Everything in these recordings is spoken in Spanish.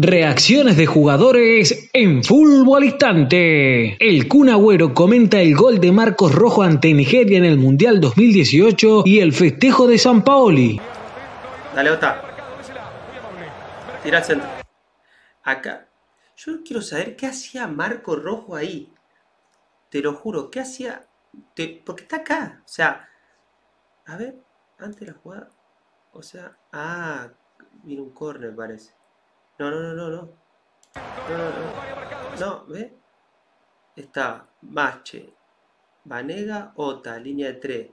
Reacciones de jugadores en fútbol instante. El Kun Agüero comenta el gol de Marcos Rojo ante Nigeria en el Mundial 2018 y el festejo de San Paoli. Dale, Ota. Tira al centro. Acá. Yo quiero saber qué hacía Marco Rojo ahí. Te lo juro, ¿qué hacía? Te- porque está acá. O sea, a ver, antes de la jugada. O sea, ah, viene un córner, parece. No, no, no, no, no. No, no, no. ¿ve? Está Mache, Vanega, Ota, línea de 3.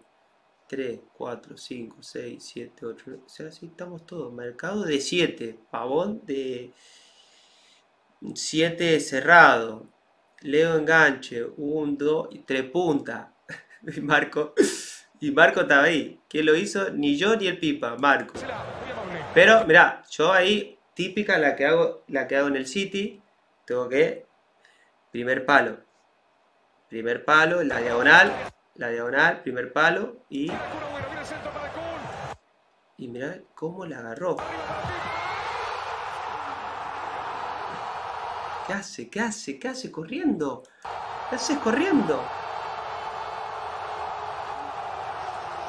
3, 4, 5, 6, 7, 8. O sea, así estamos todos. Mercado de 7. Pavón de 7 cerrado. Leo enganche. 1, 2 y 3 puntas. Y Marco. Y Marco estaba ahí. ¿Quién lo hizo? Ni yo ni el Pipa. Marco. Pero, mirá, yo ahí, típica la que hago, la que hago en el City. Tengo que. Primer palo. Primer palo, la diagonal. La diagonal, primer palo. Y. Y mirá cómo la agarró. ¿Qué hace? ¿Qué hace? ¿Qué hace corriendo? ¿Qué haces corriendo?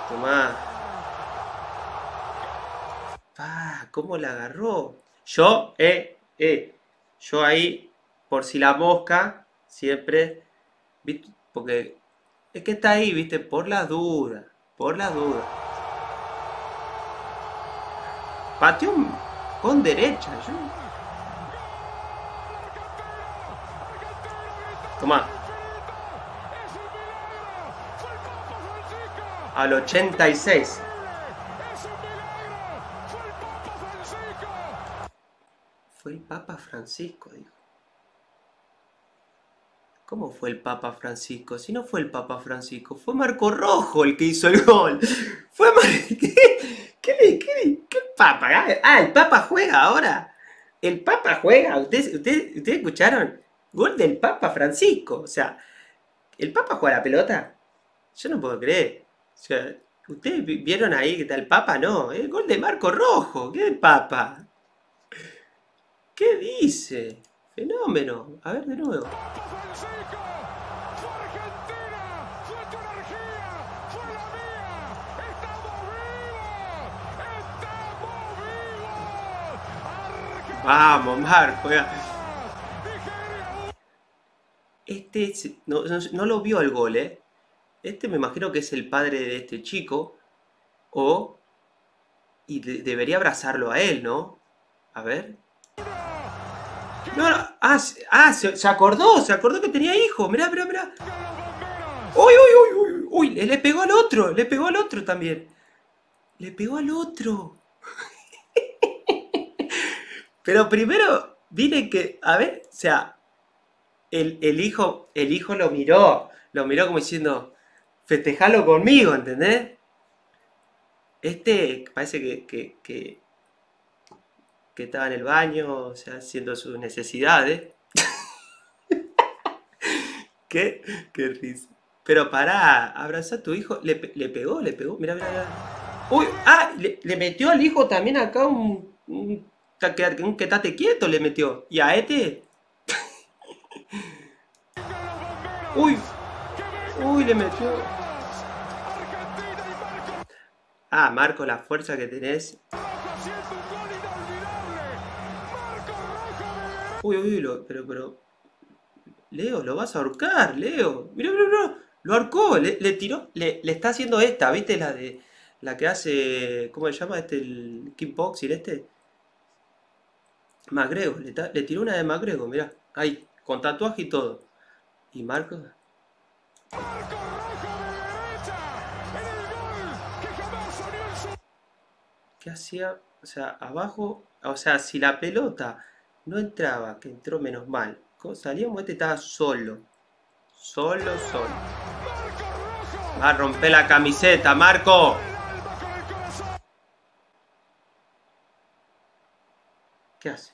Tomá. Pa, ¿cómo la agarró? Yo, eh, eh. Yo ahí, por si la mosca, siempre. ¿viste? Porque es que está ahí, ¿viste? Por las dudas. Por las dudas. Pateó con derecha. Yo... Tomá. Al 86. Fue el Papa Francisco, dijo. ¿Cómo fue el Papa Francisco? Si no fue el Papa Francisco, fue Marco Rojo el que hizo el gol. Fue Mar... ¿Qué? ¿Qué, qué, qué Papa? Ah, Ah, el Papa juega ahora. El Papa juega. ¿Ustedes, ustedes, ¿Ustedes escucharon? Gol del Papa Francisco. O sea, ¿el Papa juega la pelota? Yo no puedo creer. O sea, ¿ustedes vi- vieron ahí que está el Papa? No, el gol de Marco Rojo. ¿Qué el Papa? ¿Qué dice? Fenómeno. A ver de nuevo. Vamos, Marco. Este es- no, no- lo vio el gol, ¿eh? Este me imagino que es el padre de este chico. O. Y de- debería abrazarlo a él, ¿no? A ver. No, no. Ah, ah, se, acordó, se acordó que tenía hijo. Mirá, mirá, mirá. Uy, uy, uy, uy, uy. Le, pegó al otro, le pegó al otro también. Le pegó al otro. Pero primero, miren que, a ver, o sea, el, el hijo, el hijo lo miró, lo miró como diciendo, festejalo conmigo, ¿entendés? Este parece que, que estaba en el baño, o sea, haciendo sus necesidades. ¿Qué? Qué risa. Pero pará, abrazá a tu hijo. Le, le pegó, le pegó. Mira, mira, mira. Uy, ah, le, metió al hijo también acá un, un, que- un quetate quieto, le metió. Y a este. Uy, uy, le metió. Ah, Marco, la fuerza que tenés. Uy, uy, lo- pero, pero. Leo, lo vas a ahorcar, Leo. Mira, mira, mira. Lo ahorcó, le, tiró, le, le está haciendo esta, ¿viste? La de. La que hace. ¿Cómo se llama este? El kickboxing este. Magrego, le, le tiró una de Magrego, mirá. Ahí, con tatuaje y todo. Y Marco. ¿Qué hacía? O sea, abajo. O sea, si la pelota no entraba, que entró menos mal. ¿cómo Salíamos, este estaba solo. Solo, solo. Va a romper la camiseta, Marco. ¿Qué hace?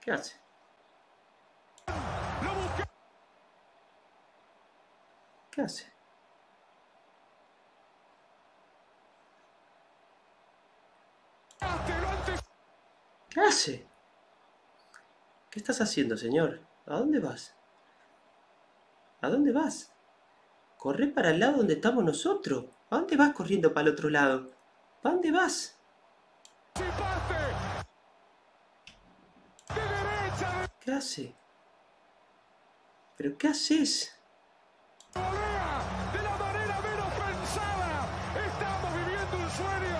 ¿Qué hace? ¿Qué hace? ¿Qué hace? ¿Qué estás haciendo, señor? ¿A dónde vas? ¿A dónde vas? Corre para el lado donde estamos nosotros. ¿A dónde vas corriendo para el otro lado? ¿Para dónde vas? ¿Qué hace? ¿Pero qué haces?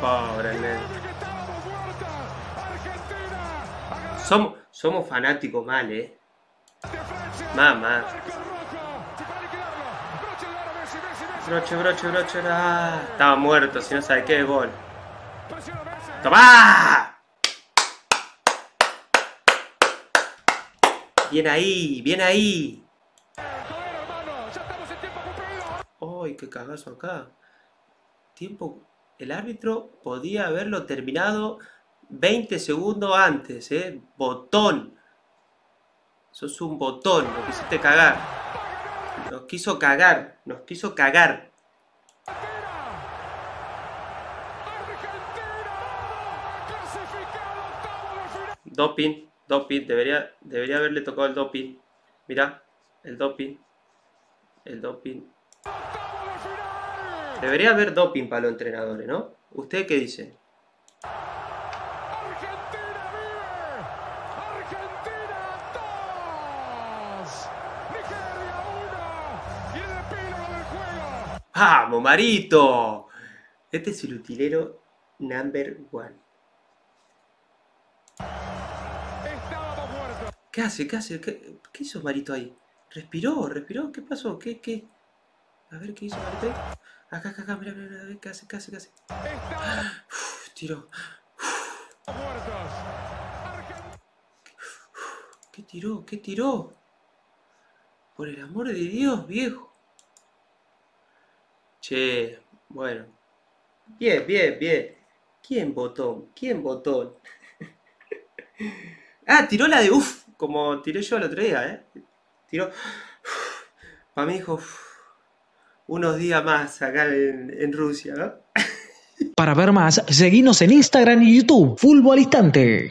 Pobre Somos, fanáticos mal, ¿eh? Mamá. Broche, broche, broche. Ah, estaba muerto, si no sabe qué gol. ¡Toma! Bien ahí, bien ahí. ¡Ay, qué cagazo acá! Tiempo. El árbitro podía haberlo terminado 20 segundos antes, ¿eh? Botón. Sos un botón, lo quisiste cagar. Nos quiso cagar, nos quiso cagar. Doping, doping, debería, debería haberle tocado el doping. Mira, el doping. El doping. Debería haber doping para los entrenadores, ¿no? ¿Usted qué dice? ¡Vamos, Marito! Este es el utilero number one. ¿Qué hace? ¿Qué hace? ¿Qué, hizo Marito ahí? ¿Respiró? ¿Respiró? ¿Qué pasó? ¿Qué? ¿Qué? A ver, ¿qué hizo Marito ahí? Acá, acá, acá, mira, mira, mira, ¿qué hace? ¿Qué hace? ¿Qué hace? Uf, tiró. ¿Qué tiró? ¿Qué tiró? Por el amor de Dios, viejo. Che, bueno. Bien, bien, bien. ¿Quién votó? ¿Quién votó? ah, tiró la de uff, como tiré yo el otro día, ¿eh? Tiró. Para mi hijo, unos días más acá en, Rusia, ¿no? Para ver más, seguimos en Instagram y YouTube, Fútbol Instante.